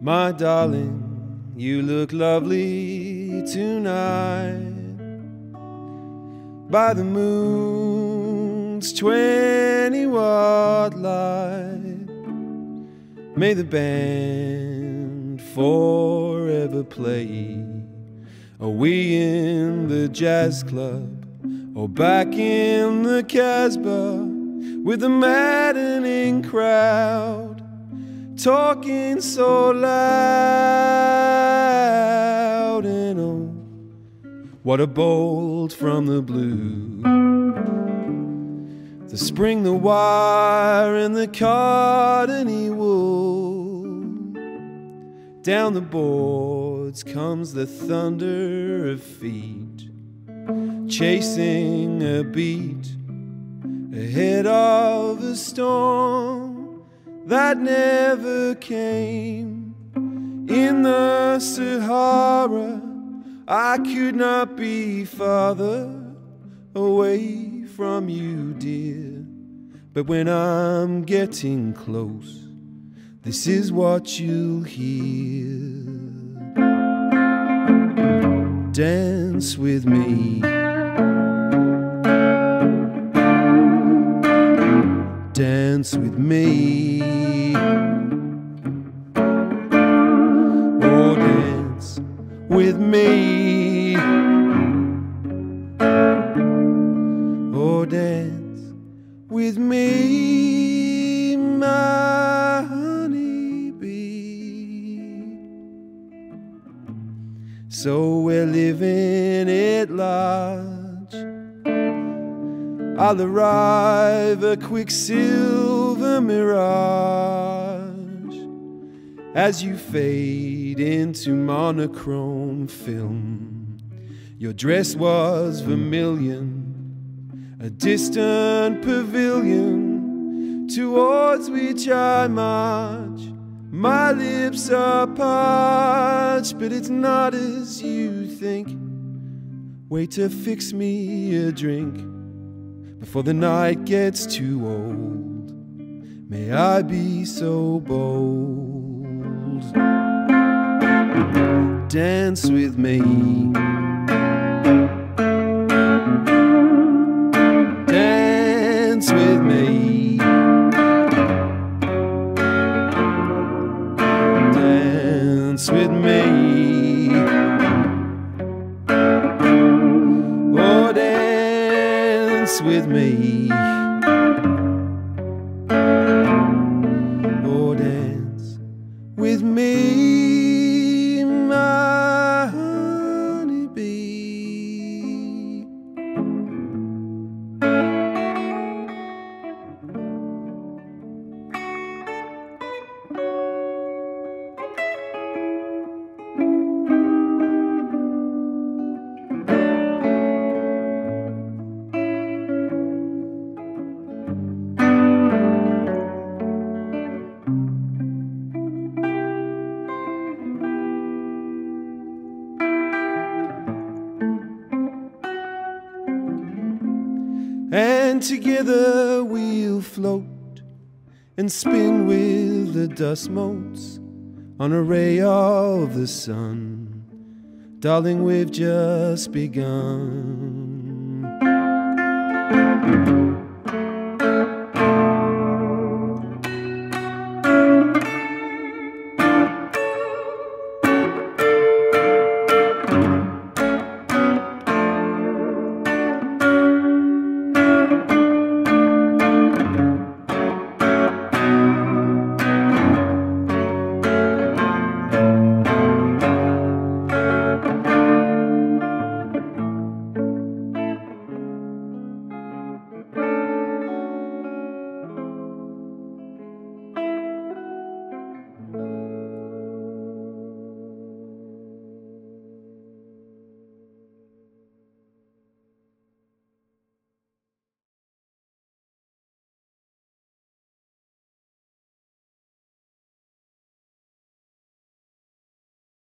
My darling, you look lovely tonight by the moon's twenty watt light. May the band forever play. Are we in the jazz club or back in the Casbah with the maddening crowd? Talking so loud and oh what a bolt from the blue. The spring the wire and the cottony wool. Down the boards comes the thunder of feet chasing a beat ahead of a storm that never came. In the Sahara, I could not be farther away from you, dear. But when I'm getting close, this is what you'll hear. Dance with me. Dance with me. Oh, dance with me. Oh, dance with me, my honeybee. So we're living it large I'll arrive a quicksilver mirage as you fade into monochrome film. Your dress was vermilion, a distant pavilion towards which I march. My lips are parched, but it's not as you think. Wait to fix me a drink before the night gets too old. May I be so bold. Dance with me. With me. And together we'll float and spin with the dust motes on a ray of the sun. Darling, we've just begun.